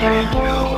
There's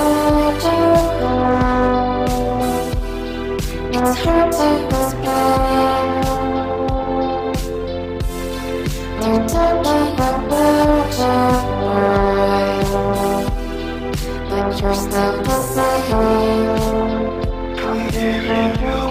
hurting us back. You're talking about but you're still the same. I'm giving you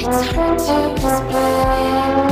It's hard to blind.